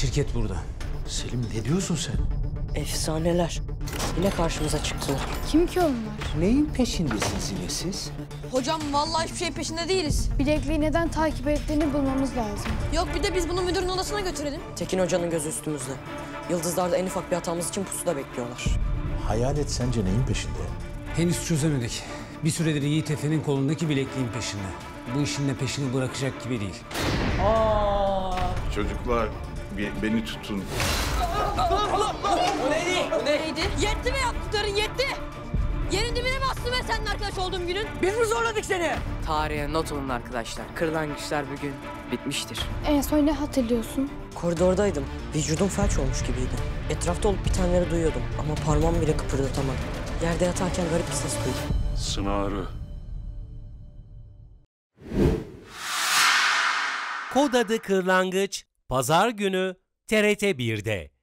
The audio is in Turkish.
Şirket burada. Selim ne diyorsun sen? Efsaneler. Yine karşımıza çıktılar. Kim ki onlar? Neyin peşindesiniz yine siz? Hocam vallahi hiçbir şey peşinde değiliz. Bilekliği neden takip ettiğini bulmamız lazım. Yok bir de biz bunu müdürün odasına götürelim. Tekin Hoca'nın gözü üstümüzde. Yıldızlar'da en ufak bir hatamız için pusuda bekliyorlar. Hayalet sence neyin peşinde? Henüz çözemedik. Bir süredir Yiğit Efe'nin kolundaki bilekliğin peşinde. Bu işin de peşini bırakacak gibi değil. Çocuklar be- beni tutun. Neydi? Yetti mi yaptıkların yetti. Yerin dibine bastı be senin arkadaş olduğum günün. Tarihe not alın arkadaşlar. Kırılan güçler bugün bitmiştir. En son ne hatırlıyorsun? Koridordaydım. Vücudum felç olmuş gibiydi. Etrafta olup bitenleri duyuyordum ama parmağımı bile kıpırdatamadım. Yerde yatarken garip bir ses duydum. Sınarı. Kod adı Kırlangıç Pazar günü TRT 1'de.